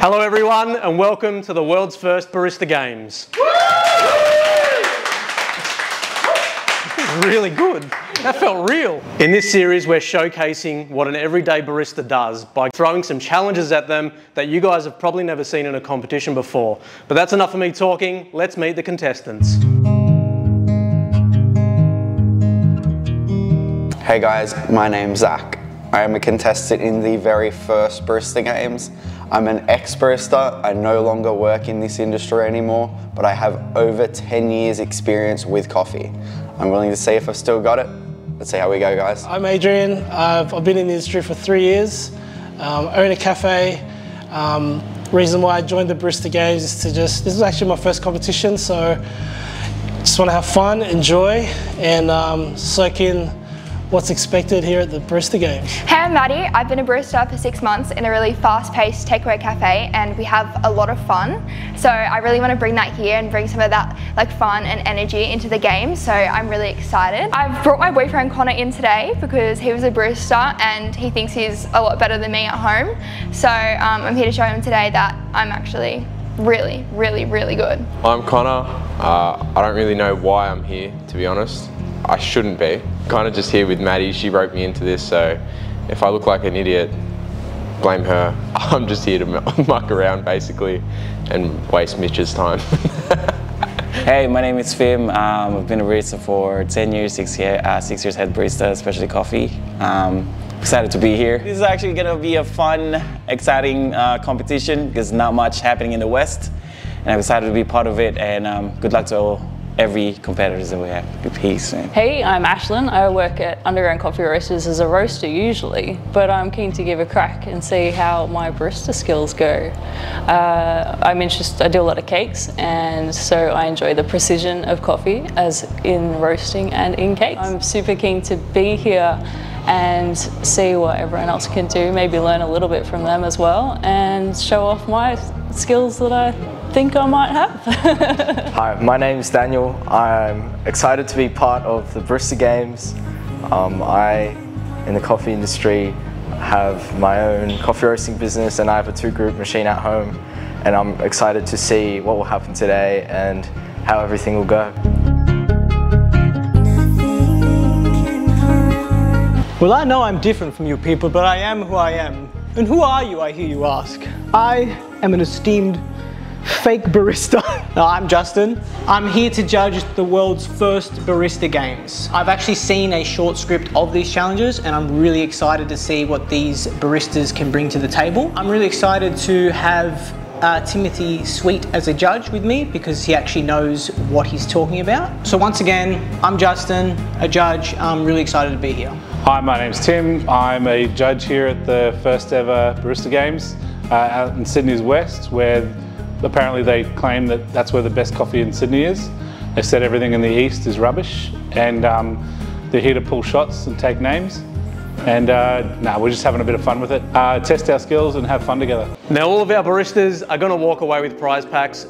Hello everyone and welcome to the world's first Barista Games. really good. That felt real. In this series, we're showcasing what an everyday barista does by throwing some challenges at them that you guys have probably never seen in a competition before. But that's enough of me talking. Let's meet the contestants. Hey guys, my name's Zach. I am a contestant in the very first Barista Games. I'm an ex-barista. I no longer work in this industry anymore, but I have over 10 years experience with coffee. I'm willing to see if I've still got it. Let's see how we go, guys. I'm Adrian. I've, I've been in the industry for three years. Um, own a cafe. Um, reason why I joined the Barista Games is to just, this is actually my first competition, so just want to have fun, enjoy, and um, soak in what's expected here at the Barista Games. Hey, I'm Maddie. I've been a barista for six months in a really fast-paced takeaway cafe and we have a lot of fun. So I really want to bring that here and bring some of that like fun and energy into the game. So I'm really excited. I've brought my boyfriend Connor in today because he was a barista and he thinks he's a lot better than me at home. So um, I'm here to show him today that I'm actually really, really, really good. I'm Connor. Uh, I don't really know why I'm here, to be honest. I shouldn't be. Kind of just here with Maddie, she roped me into this, so if I look like an idiot, blame her. I'm just here to muck around basically and waste Mitch's time. hey, my name is Fim. Um, I've been a barista for 10 years, six, year, uh, six years head barista, especially coffee. Um, excited to be here. This is actually going to be a fun, exciting uh, competition because not much happening in the West. And I'm excited to be part of it and um, good luck to all every competitors that we have. Peace. Man. Hey, I'm Ashlyn. I work at Underground Coffee Roasters as a roaster usually, but I'm keen to give a crack and see how my barista skills go. Uh, I'm interested, I do a lot of cakes, and so I enjoy the precision of coffee as in roasting and in cakes. I'm super keen to be here and see what everyone else can do, maybe learn a little bit from them as well, and show off my skills that I think I might have. Hi, my name is Daniel. I'm excited to be part of the Barista Games. Um, I, in the coffee industry, have my own coffee roasting business and I have a two-group machine at home and I'm excited to see what will happen today and how everything will go. Well, I know I'm different from you people, but I am who I am. And who are you, I hear you ask? I am an esteemed fake barista. no, I'm Justin. I'm here to judge the world's first barista games. I've actually seen a short script of these challenges and I'm really excited to see what these baristas can bring to the table. I'm really excited to have uh, Timothy Sweet as a judge with me because he actually knows what he's talking about. So once again, I'm Justin, a judge. I'm really excited to be here. Hi, my name's Tim. I'm a judge here at the first ever Barista Games uh, out in Sydney's West where apparently they claim that that's where the best coffee in Sydney is. They said everything in the east is rubbish and um, they're here to pull shots and take names. And uh, nah, we're just having a bit of fun with it. Uh, test our skills and have fun together. Now all of our baristas are gonna walk away with prize packs.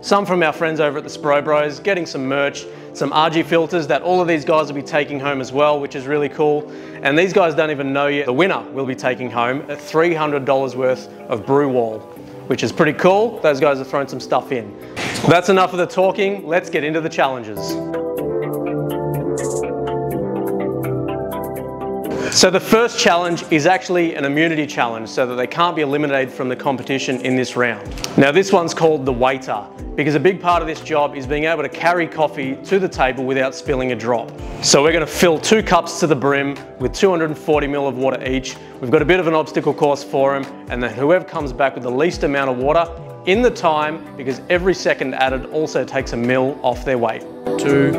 Some from our friends over at the Spro Bros, getting some merch, some RG filters that all of these guys will be taking home as well, which is really cool. And these guys don't even know yet. The winner will be taking home $300 worth of brew wall which is pretty cool. Those guys have thrown some stuff in. That's enough of the talking. Let's get into the challenges. So the first challenge is actually an immunity challenge so that they can't be eliminated from the competition in this round. Now this one's called the waiter because a big part of this job is being able to carry coffee to the table without spilling a drop. So we're gonna fill two cups to the brim with 240 ml of water each. We've got a bit of an obstacle course for them and then whoever comes back with the least amount of water in the time because every second added also takes a mil off their weight. Two,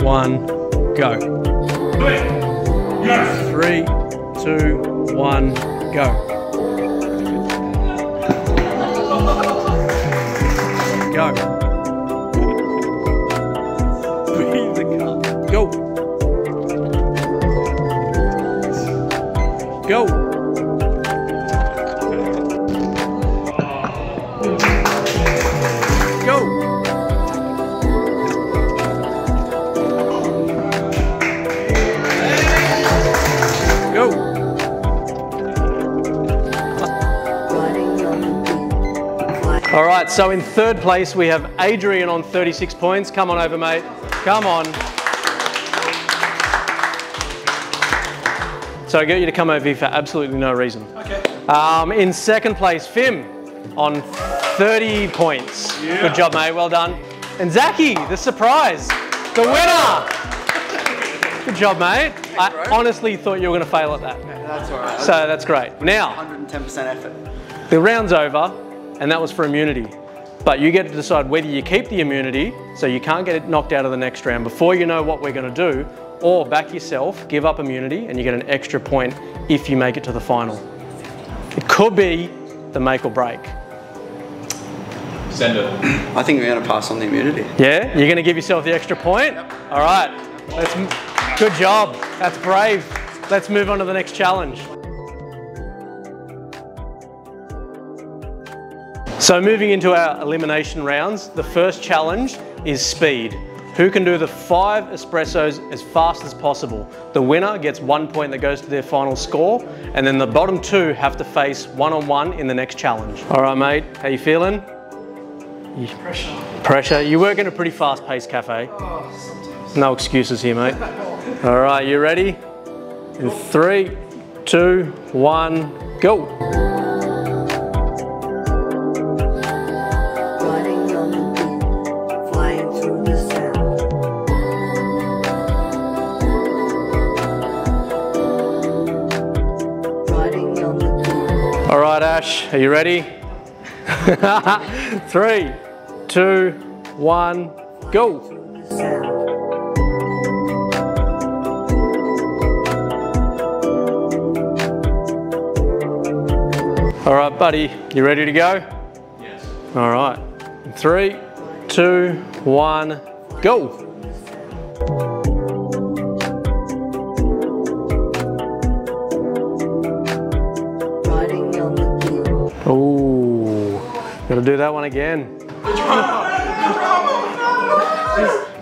one, go. Three, two, one, go. Go. Go. Go. All right, so in third place we have Adrian on 36 points. Come on over, mate. Come on. So I get you to come over here for absolutely no reason. Okay. Um, in second place, Fim on 30 points. Yeah. Good job, mate. Well done. And Zaki, the surprise, the winner. Good job, mate. Thanks, I honestly thought you were going to fail at that. Yeah, that's all right. So that's great. Now, 110% effort. The round's over, and that was for immunity. But you get to decide whether you keep the immunity, so you can't get it knocked out of the next round before you know what we're going to do, or back yourself, give up immunity, and you get an extra point if you make it to the final. It could be the make or break. Send it. I think we're going to pass on the immunity. Yeah? You're going to give yourself the extra point? Yep. All right. Let's, good job. That's brave. Let's move on to the next challenge. So moving into our elimination rounds, the first challenge is speed. Who can do the five espressos as fast as possible? The winner gets one point that goes to their final score, and then the bottom two have to face one-on-one -on -one in the next challenge. All right, mate, how you feeling? Pressure. Pressure. You work in a pretty fast-paced cafe. Oh, sometimes. No excuses here, mate. All right, you ready? In three, two, one, go. Are you ready? Three, two, one, go. All right, buddy, you ready to go? Yes. All right. Three, two, one, go. One again.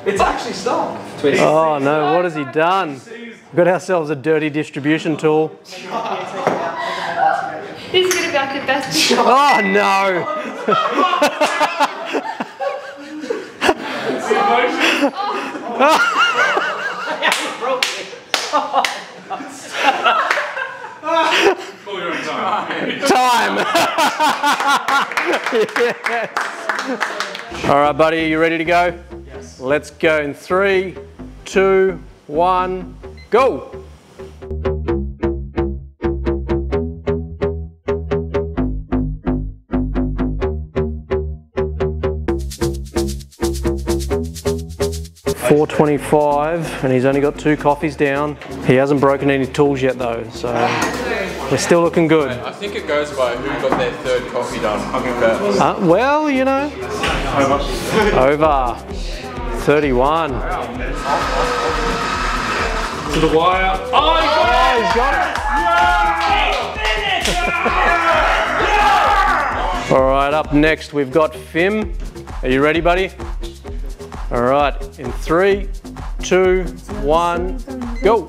It's actually stuck. Oh no, what has he done? We've got ourselves a dirty distribution tool. This is going to be like the best. Oh no! Oh. Time. yes. All right, buddy, are you ready to go? Yes. Let's go in three, two, one, go. Four twenty-five, and he's only got two coffees down. He hasn't broken any tools yet, though, so. We're still looking good. I think it goes by who got their third coffee done. Uh, well, you know. Over. 31. To the wire. Oh, he got oh, it! He's got it! All right, up next we've got Fim. Are you ready, buddy? All right, in three, two, one, go.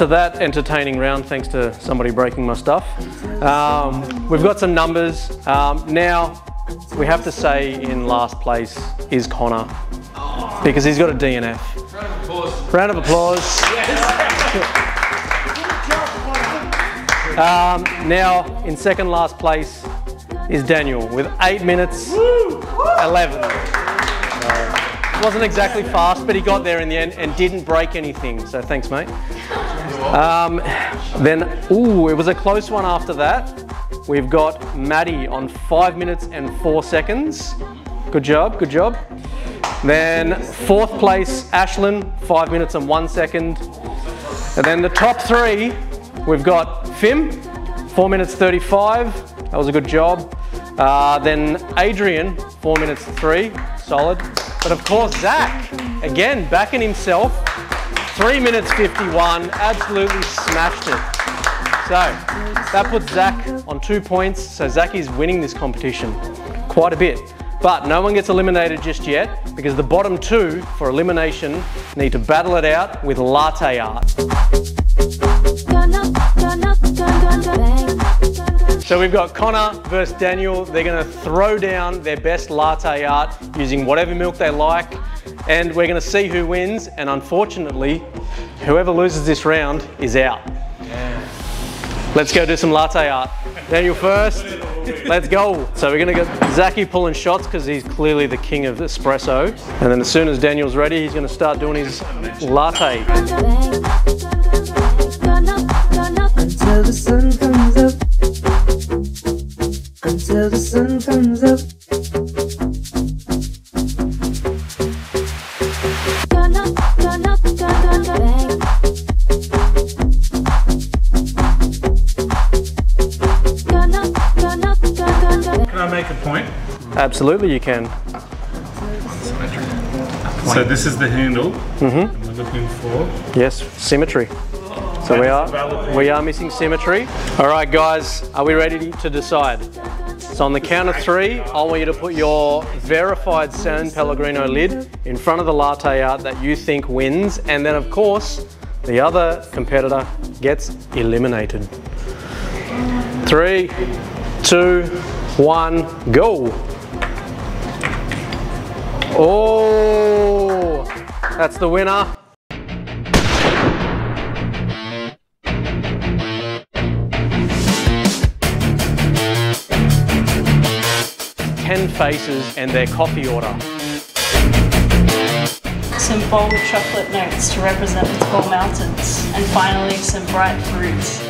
After that entertaining round, thanks to somebody breaking my stuff, um, we've got some numbers. Um, now, we have to say in last place is Connor because he's got a DNF. Round of applause. Round of applause. Um, now, in second last place is Daniel with 8 minutes 11. Uh, wasn't exactly fast, but he got there in the end and didn't break anything. So thanks, mate. Um, then, ooh, it was a close one after that. We've got Maddie on five minutes and four seconds. Good job, good job. Then fourth place, Ashlyn, five minutes and one second. And then the top three, we've got Fim, four minutes 35. That was a good job. Uh, then Adrian, four minutes three, solid. But of course, Zach, again, backing himself, Three minutes 51, absolutely smashed it. So that puts Zach on two points. So Zach is winning this competition quite a bit. But no one gets eliminated just yet because the bottom two for elimination need to battle it out with latte art. So we've got Connor versus Daniel. They're gonna throw down their best latte art using whatever milk they like. And we're gonna see who wins. And unfortunately, whoever loses this round is out. Let's go do some latte art. Daniel first. Let's go. So we're gonna get Zachy pulling shots because he's clearly the king of espresso. And then as soon as Daniel's ready, he's gonna start doing his latte. Sun comes up. Until the sun comes up. Can I make a point? Absolutely you can. So this is the handle. Mm-hmm. We're looking for. Yes, symmetry. So we are, we are missing symmetry. All right guys, are we ready to decide? So on the count of three, I want you to put your verified San Pellegrino lid in front of the latte art that you think wins. And then of course, the other competitor gets eliminated. Three, two, one, go. Oh, that's the winner. Faces and their coffee order. Some bold chocolate notes to represent the tall mountains. And finally, some bright fruits.